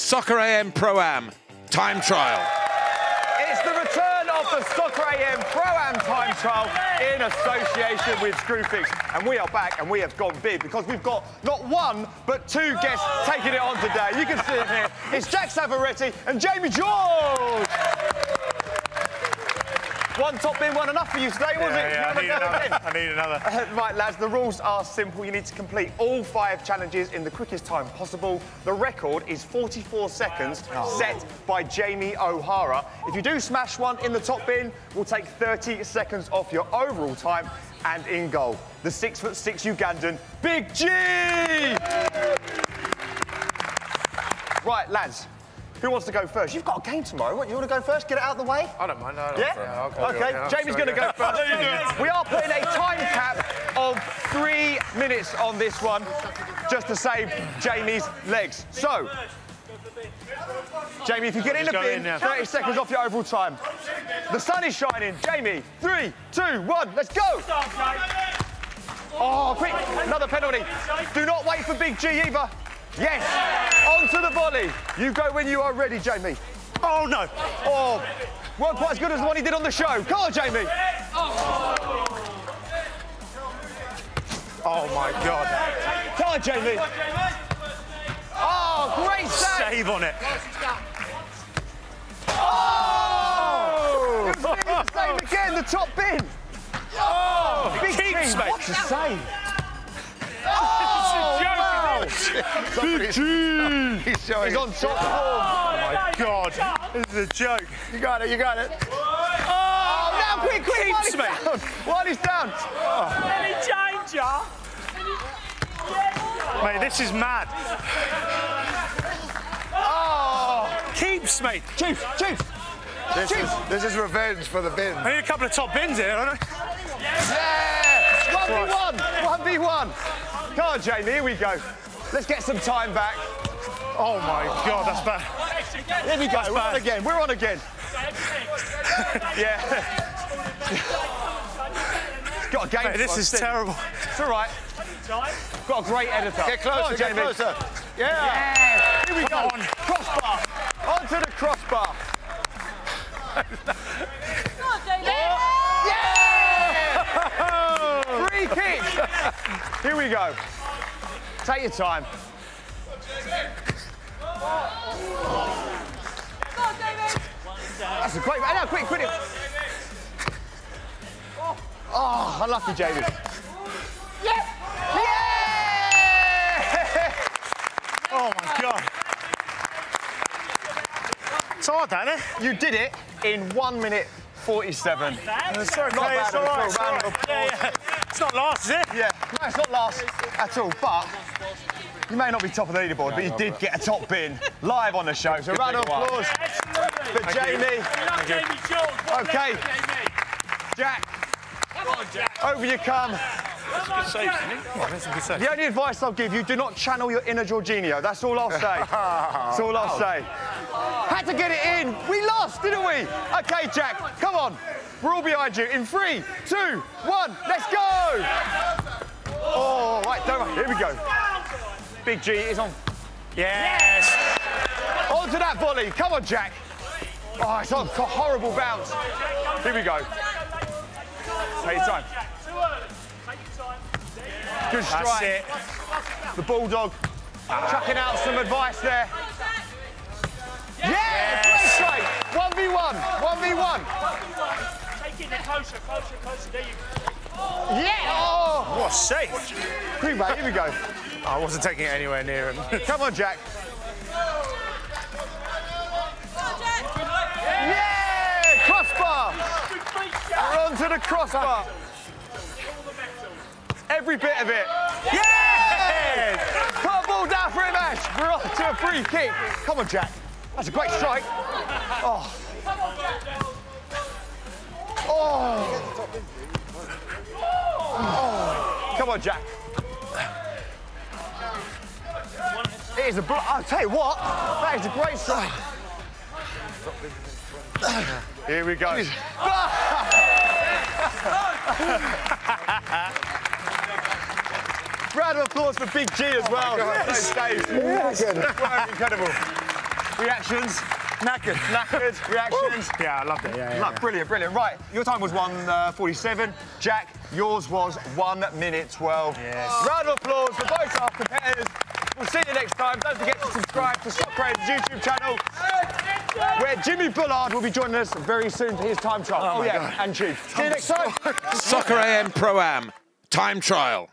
Soccer AM Pro Am time trial. It's the return of the Soccer AM Pro-Am time trial in association with Screwfix. And we are back and we have gone big because we've got not one, but two guests taking it on today. You can see it here. It's Jack Savoretti and Jamie George. One top bin, one enough for you today, was it? Yeah, You yeah, I, need another. I need another. right, lads, the rules are simple. You need to complete all five challenges in the quickest time possible. The record is 44 seconds, set by Jamie O'Hara. If you do smash one in the top bin, we'll take 30 seconds off your overall time. And in goal, the six foot six Ugandan, Big G! Right, lads. Who wants to go first? You've got a game tomorrow. What, you want to go first? Get it out of the way? I don't mind. I don't Yeah? I'll okay, Jamie's going to go first. we are putting a time cap of three minutes on this one, just to save Jamie's legs. So, Jamie, if you get in the bin, in, 30 seconds off your overall time. The sun is shining. Jamie, three, two, one, let's go. Oh, quick, another penalty. Do not wait for Big G either. Yes, onto the volley. You go when you are ready, Jamie. Oh, no. Oh, weren't quite as good as the one he did on the show. Come on, Jamie. Oh, my God. Come on, Jamie. Oh, great save. Save on it. Oh! It was nearly the same again, the top bin. Oh, Big keeps, mate. what a save. Wow. He's showing He's on top form. Oh, oh my God. This is a joke. You got it, you got it. Oh, now oh, quick, quick, while he's Keeps, mate. down. While he's down. Any danger? Mate, this is mad. Oh, Keeps, mate. Chiefs, Chiefs. This is, this is revenge for the bin. I need a couple of top bins here, don't I? Yeah! 1v1, 1v1. Come on, Jamie, here we go. Let's get some time back. Oh, my God, that's bad. Here we go, we're on again, we're on again. yeah. Got a game Mate, this is Steve. terrible. It's all right. Got a great editor. Get closer, on, get closer. Yeah. Yeah. Here we go. on. Crossbar. Onto the crossbar. Yeah! Free kick. Here we go. Take your time. That's a great. No, quick, quick. Oh, unlucky, Jamie. Yeah! Oh, my God. It's hard, it? You did it in one minute 47. It's okay, Not it's bad all right. It's, all right. Yeah, yeah. it's not last, is it? Yeah, no, it's not last at all, but you may not be top of the leaderboard, but you did get a top bin live on the show. So a round of applause for Jamie. Jamie George. Okay. Jack, over you come. The only advice I'll give you, do not channel your inner Jorginho. That's all I'll say. That's all I'll say. Had to get it in. We lost, didn't we? Okay, Jack, come on. We're all behind you. In three, two, one, let's go! Oh, right, don't worry. Here we go. Big G is on. Yes. Onto that volley. Come on, Jack. Oh, it's on a horrible bounce. Here we go. Take your time. Good strike. The Bulldog chucking out some advice there. Yeah, great strike. 1v1, 1v1. Take it closer, closer, closer. There you go. Yeah. Oh, What a save. quick, mate, here we go. I wasn't taking it anywhere near him. Come on, Jack. Yeah, crossbar. We're on to the crossbar. Every bit of it. Yes! Put a ball down for him, Ash. We're on to a free kick. Come on, Jack. That's a great strike. Oh. Come on, Jack. It is a blo- I'll tell you what, that is a great strike. Here we go. Round of applause for Big G as well. Those saves were incredible. Reactions. Knackered. Knackered. Reactions. Yeah, I loved it. Yeah, yeah, Look, brilliant, brilliant. Right, your time was 147. Uh, Jack, yours was 1 minute 12. Yes. Round of applause for both our competitors. We'll see you next time. Don't forget to subscribe to Stock Raiders YouTube channel, where Jimmy Bullard will be joining us very soon for his time trial. Oh, oh yeah, and Chief. See you next time. Soccer AM Pro Am. Time trial.